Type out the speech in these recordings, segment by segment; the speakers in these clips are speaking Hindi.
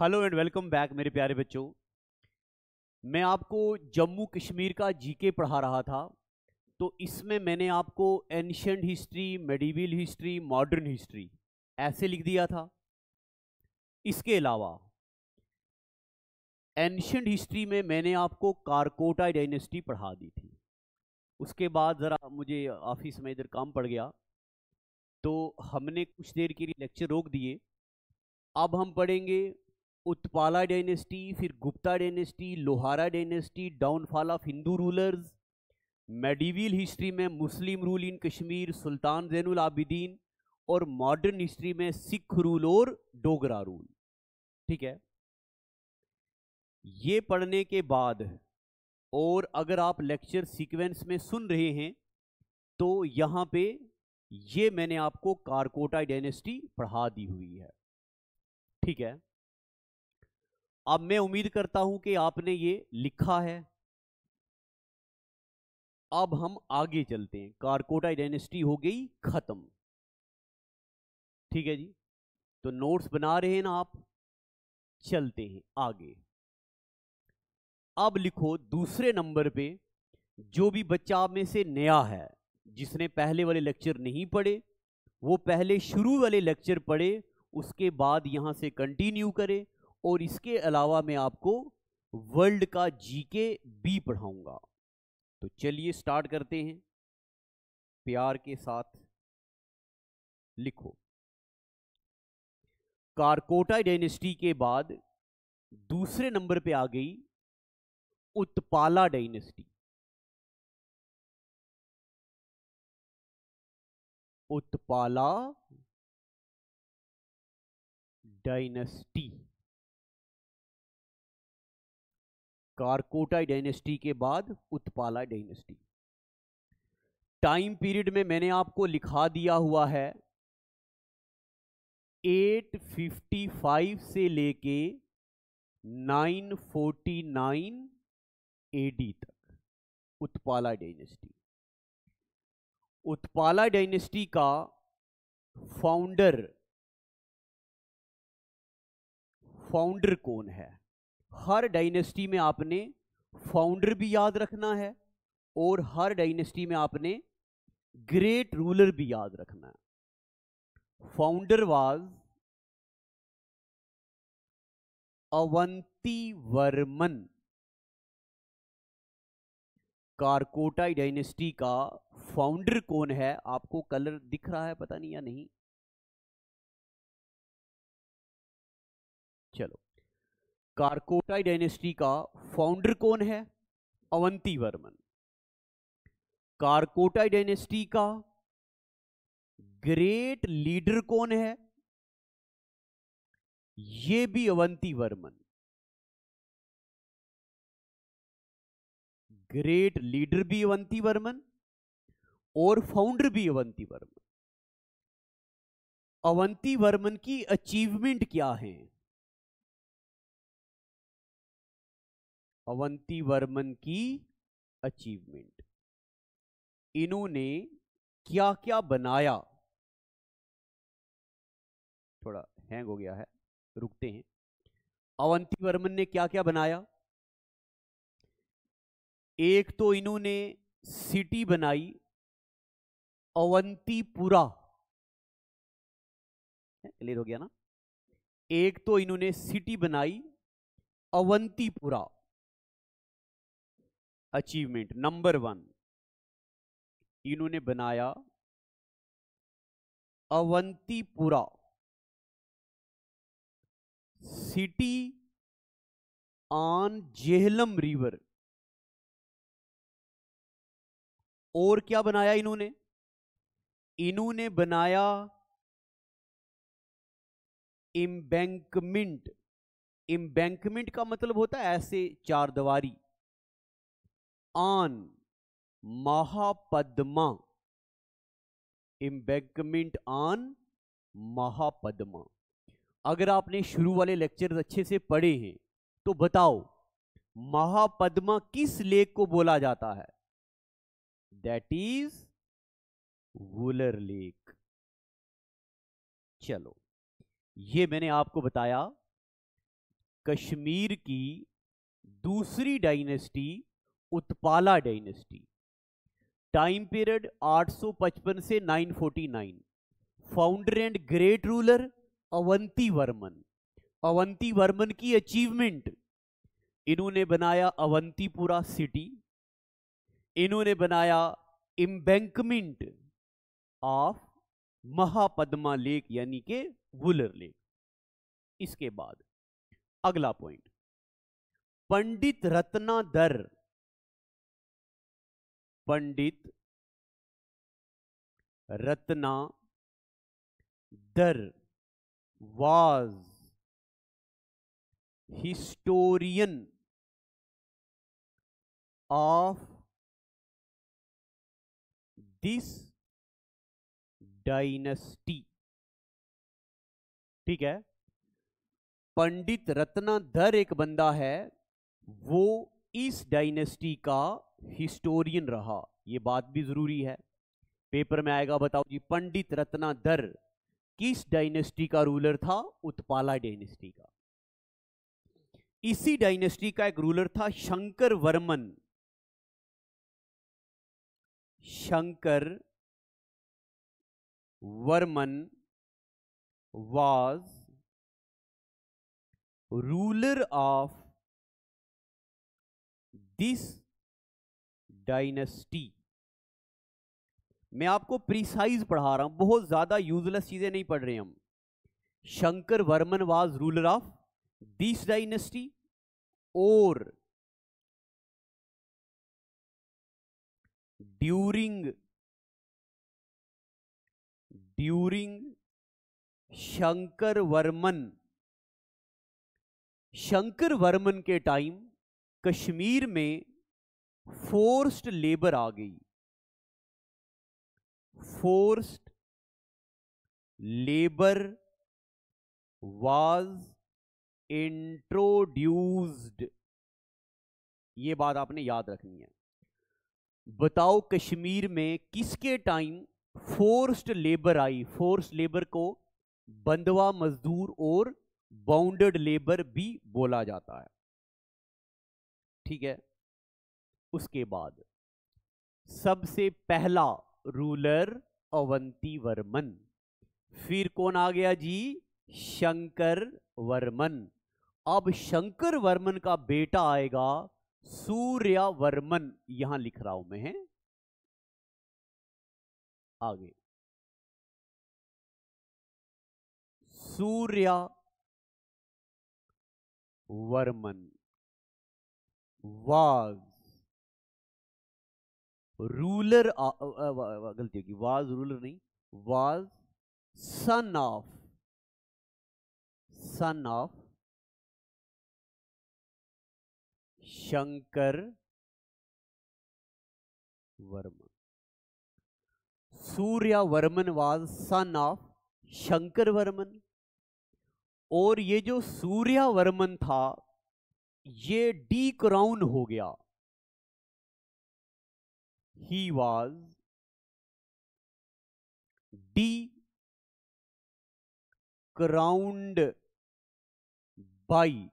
हेलो एंड वेलकम बैक मेरे प्यारे बच्चों। मैं आपको जम्मू कश्मीर का जीके पढ़ा रहा था। तो इसमें मैंने आपको ancient history, medieval history, modern history ऐसे लिख दिया था। इसके अलावा एंशंट हिस्ट्री में मैंने आपको कारकोटा डायनेस्टी पढ़ा दी थी। उसके बाद ज़रा मुझे ऑफ़िस में इधर काम पड़ गया। तो हमने कुछ देर के लिए लेक्चर रोक दिए। अब हम पढ़ेंगे उत्पाला डायनेस्टी फिर Gupta dynasty Lohara dynasty downfall of Hindu rulers medieval history में Muslim rule in Kashmir Sultan Zainul Abidin और मॉडर्न हिस्ट्री में सिख रूल और डोगरा रूल ठीक है? ये पढ़ने के बाद और अगर आप लेक्चर सीक्वेंस में सुन रहे हैं तो यहाँ पे ये मैंने आपको कारकोटा डायनेस्टी पढ़ा दी हुई है। ठीक है? अब मैं उम्मीद करता हूँ कि आपने ये लिखा है। अब हम आगे चलते हैं। कारकोटा डायनेस्टी हो गई खत्म। ठीक है जी? तो नोट्स बना रहे हैं ना आप? चलते हैं आगे। अब लिखो दूसरे नंबर पे, जो भी बच्चा में से नया है, जिसने पहले वाले लेक्चर नहीं पढ़े, वो पहले शुरू वाले लेक्चर पढ़े, उसके बाद यहाँ से कंटिन्यू करे और इसके अलावा मैं आपको वर्ल्ड का जीके भी पढ़ाऊँगा। तो चलिए स्टार्ट करते हैं। प्यार के साथ लिखो। कारकोटा डायनेस्टी के बाद दूसरे नंबर पे आ गई Utpala dynasty. Utpala dynasty. Karkota dynasty के बाद उत्पाला डायनेस्टी। टाइम पीरियड में मैंने आपको लिखा दिया हुआ है 855 से लेके 949 एडी तक उत्पाला डायनेस्टी। उत्पाला डायनेस्टी का फाउंडर फाउंडर कौन है? हर डायनेस्टी में आपने फाउंडर भी याद रखना है और हर डायनेस्टी में आपने ग्रेट रूलर भी याद रखना है। Founder was Avanti Varman Karkotai dynasty का फाउंडर कौन है? आपको कलर दिख रहा है पता नहीं या नहीं? कारकोटाई डायनेस्टी का फाउंडर कौन है? अवंती वर्मन। कारकोटाई डायनेस्टी का ग्रेट लीडर कौन है? ये भी अवंती वर्मन। ग्रेट लीडर भी अवंती वर्मन और फाउंडर भी अवंती वर्मन। अवंती वर्मन की अचीवमेंट क्या है? अवंती वर्मन की अचीवमेंट इन्होंने क्या क्या बनाया? थोड़ा हैंग हो गया है, रुकते हैं। अवंती वर्मन ने क्या क्या बनाया? एक तो इन्होंने सिटी बनाई, अवंतीपुरा। क्लियर हो गया ना? एक तो इन्होंने सिटी बनाई, अवंतीपुरा। अचीवमेंट नंबर वन इन्होंने बनाया Avantipura city on Jhelum river और क्या बनाया इन्होंने? इन्होंने बनाया इम्बैंकमेंट इम्बैंकमेंट का मतलब होता है ऐसे चार दवारी on Mahapadma embankment on Mahapadma अगर आपने शुरू वाले लेक्चर अच्छे से पढ़े हैं तो बताओ महापद्मा किस लेक को बोला जाता है? दैट इज़ वुलर लेक चलो, ये मैंने आपको बताया, कश्मीर की दूसरी dynasty Utpala dynasty. Time period 855 से 949 founder and great ruler Avanti Varman. Avanti Varman की अचीवमेंट। इन्होंने बनाया अवंतीपुरा सिटी। इन्होंने बनाया इम्बैंकमेंट ऑफ़ महापद्मा लेक, यानी के वुलर लेक। इसके बाद अगला point. Pandit Ratnadar Pandit, Ratnadar, was, historian of this dynasty. ठीक है? पंडित रत्नाधर एक बंदा है, वो इस डायनेस्टी का हिस्टोरियन रहा, ये बात भी ज़रूरी है। पेपर में आएगा, बताओ जी, पंडित रत्नाधर किस डायनेस्टी का रूलर था? उत्पाला डायनेस्टी का। इसी डायनेस्टी का एक रूलर था Shankar Varman Shankar Varman was ruler of this dynasty मैं आपको प्रिसाइज पढ़ा रहा हूँ, बहुत ज़्यादा यूजलेस चीज़ें नहीं पढ़ रहे हम। Shankar Varman was ruler of this dynasty और ड्यूरिंग ड्यूरिंग शंकर वर्मन। शंकर वर्मन के टाइम कश्मीर में फोर्स्ड लेबर आ गई। फोर्स्ड लेबर वाज इंट्रोड्यूस्ड ये बात आपने याद रखनी है। बताओ कश्मीर में किसके टाइम फोर्स्ड लेबर आई? फोर्स्ड लेबर को बंदवा मजदूर और बाउंडेड लेबर भी बोला जाता है। ठीक है? उसके बाद, सबसे पहला रूलर अवंती वर्मन। फिर कौन आ गया जी? शंकर वर्मन। अब शंकर वर्मन का बेटा आएगा सूर्या वर्मन। यहाँ लिख रहा हूँ मैं आगे। सूर्या वर्मन। वाज रूलर गलती होगी। वाज रूलर नहीं was son of son of Shankar Varman Surya Varman was son of Shankar Varman. और ये जो सूर्या वर्मन था, ये डी क्राउन हो गया। Was decrowned by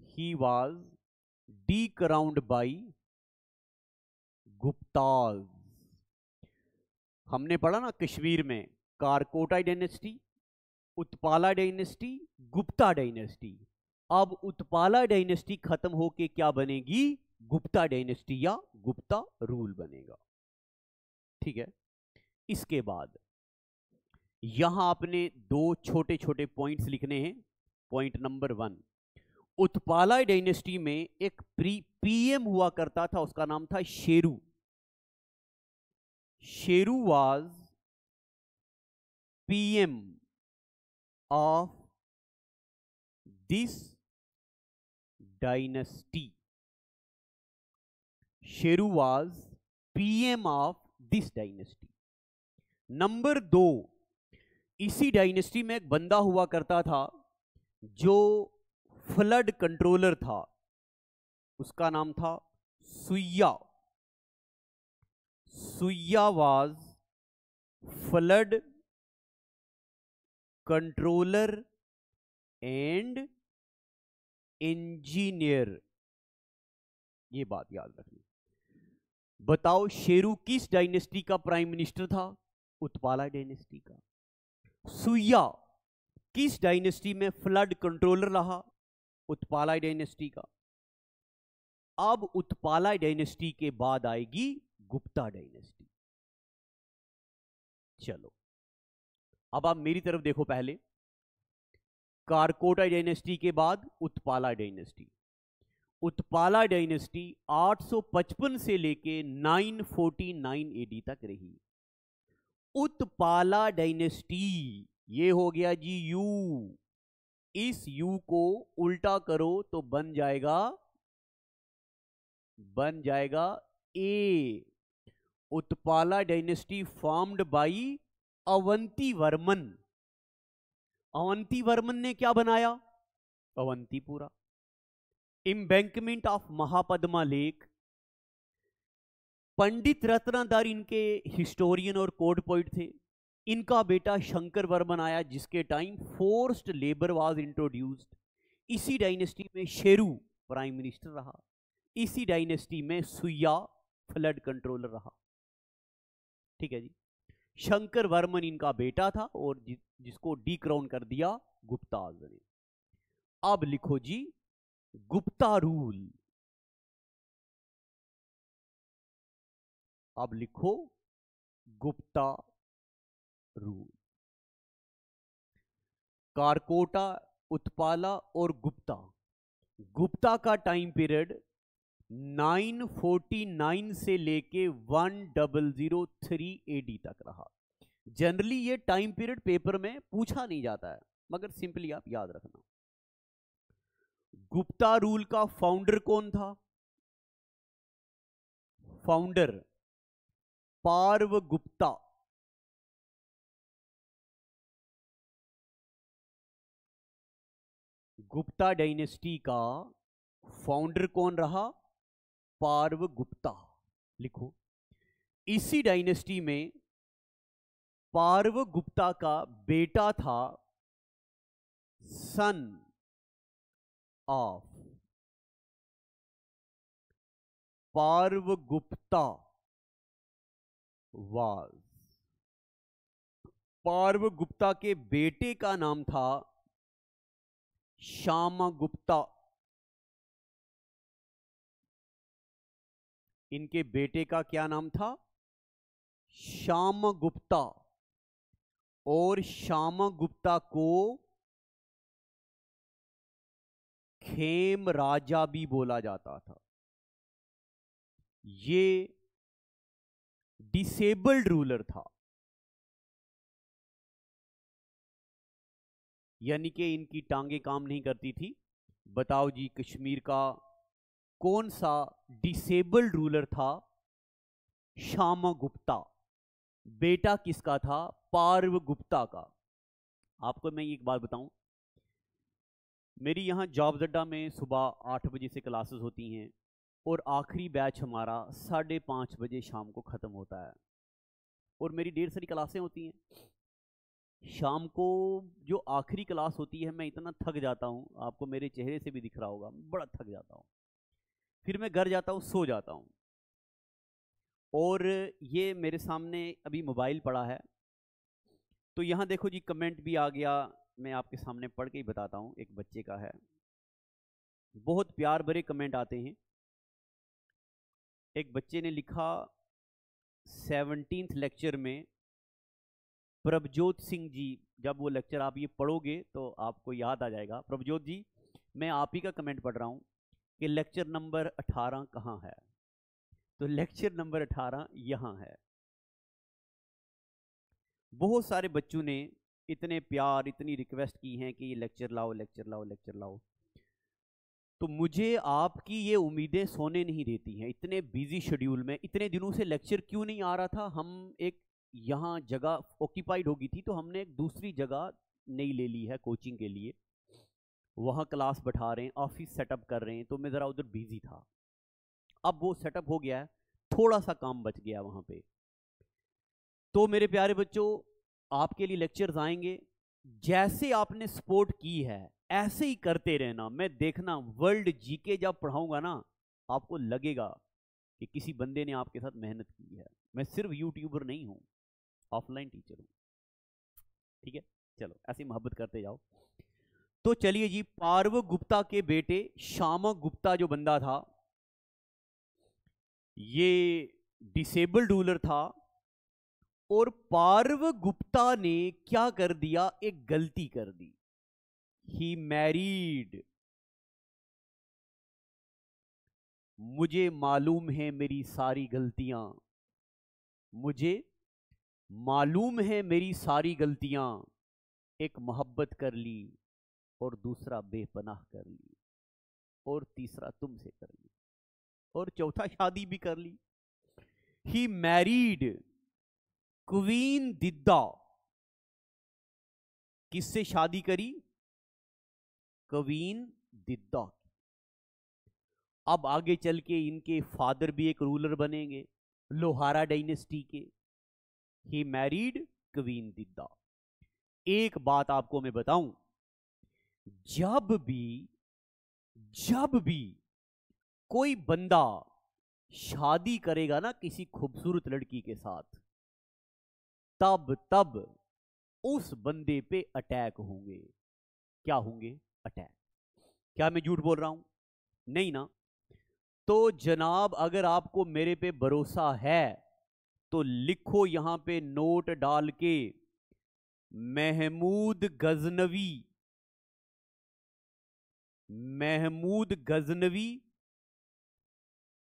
he was decrowned by Guptas हमने पढ़ा ना कश्मीर में Karkota dynasty Utpala dynasty Gupta dynasty अब उत्पाला डायनेस्टी खत्म होके क्या बनेगी? गुप्ता डायनेस्टी या गुप्ता रूल बनेगा। ठीक है? इसके बाद, यहाँ आपने दो छोटे छोटे पॉइंट्स लिखने हैं। Point number one Utpala dynasty में एक प्री पीएम हुआ करता था, उसका नाम था Sheru Sheru was PM of this dynasty. Sheru was PM of this dynasty. Number दो इसी डायनेस्टी में एक बंदा हुआ करता था, जो फ्लड कंट्रोलर था। उसका नाम था Suyya Suyya was flood controller and engineer ये बात याद रखनी। बताओ शेरू किस डायनेस्टी का प्राइम मिनिस्टर था? उत्पाला डायनेस्टी का। सुया किस डायनेस्टी में फ्लड कंट्रोलर रहा? उत्पाला डायनेस्टी का। अब उत्पाला डायनेस्टी के बाद आएगी गुप्ता डायनेस्टी। चलो, अब आप मेरी तरफ़ देखो पहले। कारकोटा डायनेस्टी के बाद उत्पाला डायनेस्टी। उत्पाला डायनेस्टी 855 से लेके 949 एडी तक रही। उत्पाला डायनेस्टी, ये हो गया जी यू। इस यू को उल्टा करो तो बन जाएगा बन जाएगा a Utpala dynasty formed by Avanti Varman Avanti Varman ने क्या बनाया? Avantipura. Embankment of Mahapadma lake Pandit Ratnadar इनके हिस्टोरियन और कोड पॉइंट थे। इनका बेटा शंकर वर्मन आया, जिसके time forced labour was introduced इसी डायनेस्टी में शेरू प्राइम मिनिस्टर रहा। इसी डायनेस्टी में सुया फ्लड कंट्रोलर रहा। ठीक है जी? शंकर वर्मन इनका बेटा था और जिसको डीक्राउन कर दिया गुप्ता ने। अब लिखो जी गुप्ता रूल। अब लिखो गुप्ता रूल। कारकोटा, उत्पाला और गुप्ता। गुप्ता का टाइम पीरियड 949 से लेके 1003 एडी तक रहा। जनरली ये टाइम पीरियड पेपर में पूछा नहीं जाता है, मगर सिंपली आप याद रखना। गुप्ता रूल का फाउंडर कौन था? फाउंडर पार्व गुप्ता। गुप्ता डायनेस्टी का फाउंडर कौन रहा? पार्व गुप्ता। लिखो। इसी डायनेस्टी में पार्व गुप्ता का बेटा था son of Parva Gupta was Parva Gupta के बेटे का नाम था श्याम गुप्ता इनके बेटे का क्या नाम था? श्याम गुप्ता और श्याम गुप्ता को खेम राजा भी बोला जाता था। ये डिसेबल्ड रूलर था। यानी कि इनकी टांगे काम नहीं करती थी। बताओ जी, कश्मीर का कौन सा डिसेबल्ड रूलर था? श्याम गुप्ता। बेटा किसका था? पार्व गुप्ता का। आपको मैं एक बात बताऊँ मेरी यहाँ जॉब अड्डा में सुबह आठ बजे से क्लासेस होती हैं और आखिरी बैच हमारा साढ़े पाँच बजे शाम को ख़त्म होता है। और मेरी डेढ़ सारी क्लासें होती हैं। शाम को जो आखिरी क्लास होती है, मैं इतना थक जाता हूँ, आपको मेरे चेहरे से भी दिख रहा होगा, बड़ा थक जाता हूँ। फिर मैं घर जाता हूँ, सो जाता हूँ। और ये मेरे सामने अभी मोबाइल पड़ा है। तो यहाँ देखो जी, कमेंट भी आ गया मैं आपके सामने पढ़ के ही बताता हूँ, एक बच्चे का है। बहुत प्यार भरे कमेंट आते हैं। एक बच्चे ने लिखा, सेवनटीन्थ लेक्चर में प्रभजोत सिंह जी, जब वो लेक्चर आप ये पढ़ोगे तो आपको याद आ जाएगा। प्रभजोत जी, मैं आप ही का कमेंट पढ़ रहा हूँ कि लेक्चर नंबर 18 कहाँ है? तो लेक्चर नंबर 18 यहाँ है। बहुत सारे बच्चों ने इतने प्यार, इतनी रिक्वेस्ट की हैं कि ये लेक्चर लाओ लेक्चर लाओ लेक्चर लाओ। तो मुझे आपकी ये उम्मीदें सोने नहीं देती हैं। इतने बिज़ी शेड्यूल में, इतने दिनों से लेक्चर क्यों नहीं आ रहा था? हम एक यहाँ जगह ऑक्यूपाइड होगी थी तो हमने एक दूसरी जगह नई ले ली है कोचिंग के लिए। वहाँ क्लास बैठा रहे हैं ऑफ़िस सेटअप कर रहे हैं तो मैं ज़रा उधर बिज़ी था। अब वो सेटअप हो गया है, थोड़ा सा काम बच गया वहाँ पे। तो मेरे प्यारे बच्चों आपके लिए लेक्चर्स आएँगे। जैसे आपने सपोर्ट की है, ऐसे ही करते रहना। मैं देखना वर्ल्ड जीके जब पढ़ाऊँगा ना, आपको लगेगा कि किसी बंदे ने आपके साथ मेहनत की है। मैं सिर्फ़ यूट्यूबर नहीं हूँ ऑफलाइन टीचर हूँ। ठीक है? चलो, ऐसी मोहब्बत करते जाओ। तो चलिए जी, पार्व गुप्ता के बेटे श्यामक गुप्ता जो बंदा था, ये डिसेबल्ड रूलर था। और पार्व गुप्ता ने क्या कर दिया? एक गलती कर दी। ही मैरीड मुझे मालूम है मेरी सारी गलतियाँ। मुझे मालूम है मेरी सारी गलतियाँ। एक मोहब्बत कर ली और दूसरा बेपनाह कर ली और तीसरा तुमसे कर ली और चौथा शादी भी कर ली। ही मैरीड क्वीन दिद्दा। किससे शादी करी? कवीन दिद्दा अब आगे चल के इनके फादर भी एक रूलर बनेंगे, लोहारा डायनेस्टी के। ही मैरिड क्वीन दिद्दा। एक बात आपको मैं बताऊँ, जब भी जब भी कोई बंदा शादी करेगा ना किसी खूबसूरत लड़की के साथ तब तब उस बंदे पे अटैक होंगे। क्या होंगे? अटैक। क्या मैं झूठ बोल रहा हूँ? नहीं ना। तो जनाब, अगर आपको मेरे पे भरोसा है तो लिखो यहाँ पे नोट डाल के, महमूद गजनवी। महमूद गजनवी,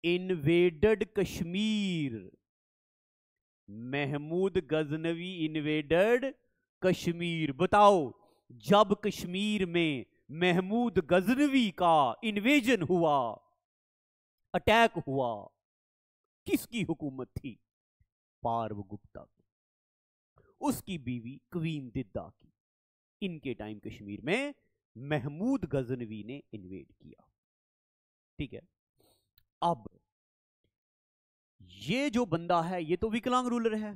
इन्वेडेड कश्मीर। महमूद गजनवी इन्वेडेड कश्मीर। बताओ, जब कश्मीर में महमूद गजनवी का इन्वेजन हुआ अटैक हुआ, किसकी हुकूमत थी? पार्व गुप्ता की। उसकी बीवी क्वीन दिद्दा की। इनके टाइम कश्मीर में महमूद गजनवी ने इन्वेड किया। ठीक है? अब ये जो बंदा है, ये तो विकलांग रूलर है।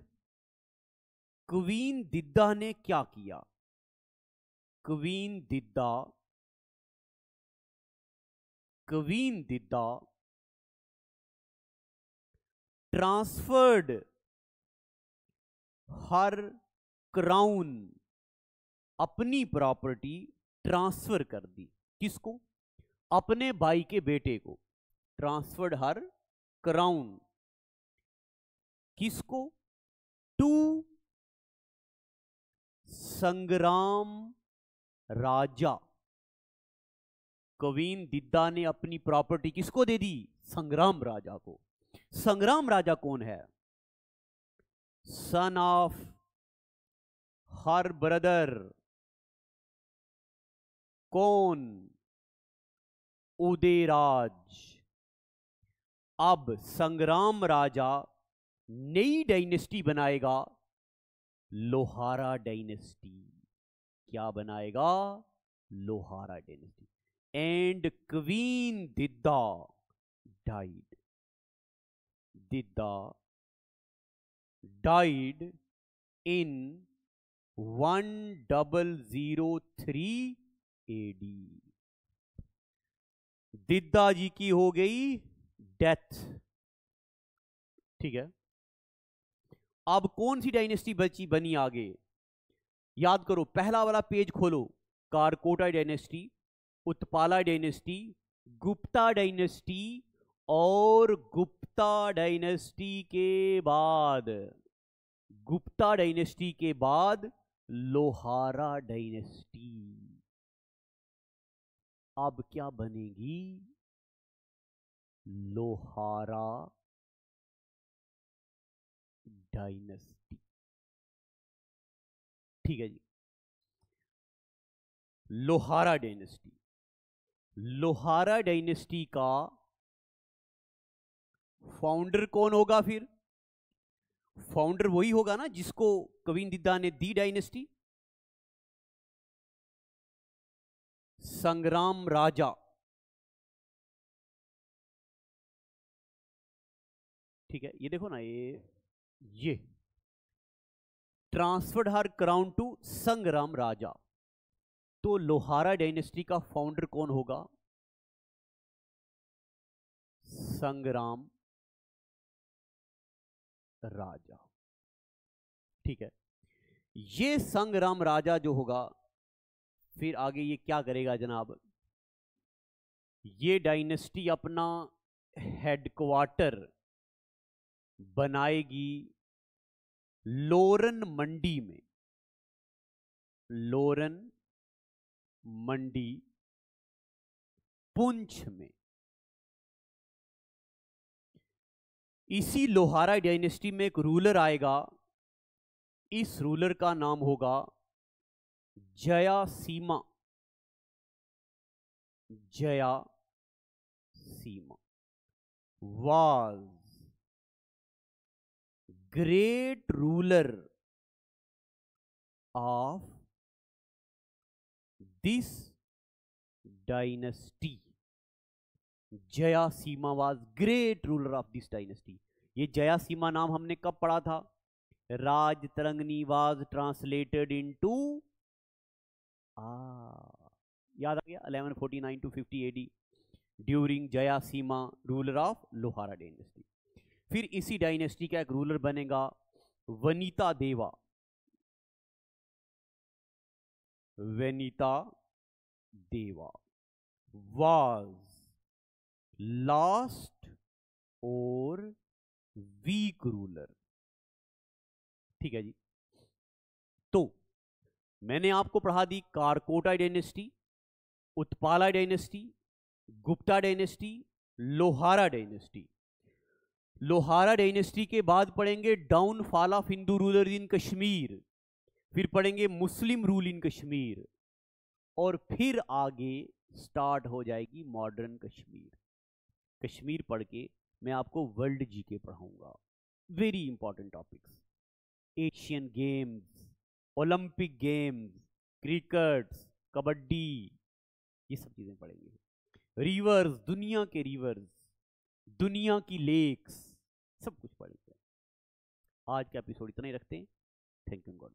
क्वीन दिद्दा ने क्या किया? Queen Didda queen Didda transferred her crown अपनी प्रॉपर्टी ट्रांसफ़र कर दी। किसको? अपने भाई के बेटे को। Transferred her crown. किसको? टू संग्राम राजा। कवीन दिद्दा ने अपनी प्रॉपर्टी किसको दे दी? संग्राम राजा को। संग्राम राजा कौन है? Son of her brother. कौन? उदयराज। अब संग्राम राजा नई डायनेस्टी बनाएगा। लोहारा डायनेस्टी। क्या बनाएगा? Lohara dynasty. And queen Didda died. Didda died in 1003 AD. Didda ji की हो गई डेथ। ठीक है? अब कौन सी डायनेस्टी बची बनी आगे? याद करो, पहला वाला पेज खोलो। Karkota dynasty, Utpala dynasty, Gupta dynasty और गुप्ता डायनेस्टी के बाद। गुप्ता डायनेस्टी के बाद लोहारा डायनेस्टी। अब क्या बनेगी? लोहारा डायनेस्टी ठीक है जी। लोहारा डायनेस्टी लोहारा डायनेस्टी का फाउंडर कौन होगा फिर? फाउंडर वही होगा ना जिसको कविन दिद्दा ने दी डायनेस्टी संग्राम राजा। ठीक है, ये देखो ना ये ये। ट्रांसफर्ड हर क्राउन टू संग्राम राजा। तो लोहारा डायनेस्टी का फाउंडर कौन होगा? संग्राम राजा। ठीक है। ये संग्राम राजा जो होगा, फिर आगे ये क्या करेगा जनाब? ये डायनेस्टी अपना हेडक्वार्टर बनाएगी लोरन मंडी में। लोरन मंडी पुंछ में। इसी लोहारा डायनेस्टी में एक रूलर आएगा। इस रूलर का नाम होगा Jaya Sima. Jaya Sima. Was great ruler of this dynasty Jaya Sima was great ruler of this dynasty ये जया सीमा नाम हमने कब पढ़ा था? Rajatarangini was translated into आ, याद आ गया? 1149 to 50 AD during Jaya Simha ruler of Lohara dynasty फिर इसी डायनेस्टी का एक रूलर बनेगा, वनीता देवा। वनीता देवा। वाज लास्ट और वीक रूलर। ठीक है जी। तो मैंने आपको पढ़ा दी Karkota dynasty, Utpala dynasty, Gupta dynasty, Lohara dynasty. Lohara dynasty के बाद पढ़ेंगे downfall of Hindu ruler in Kashmir, फिर पढ़ेंगे मुस्लिम रूल इन कश्मीर, और फिर आगे स्टार्ट हो जाएगी मॉडर्न कश्मीर। कश्मीर पढ़ के मैं आपको world G K पढ़ाऊँगा। Very important topics Asian games Olympic games crickets kabaddi, ये सब चीज़ें पढ़ेंगे। रिवर्स दुनिया के रिवर्स दुनिया की लेक्स सब कुछ पढ़ेंगे आज का एपिसोड इतना ही रखते हैं। Thank you God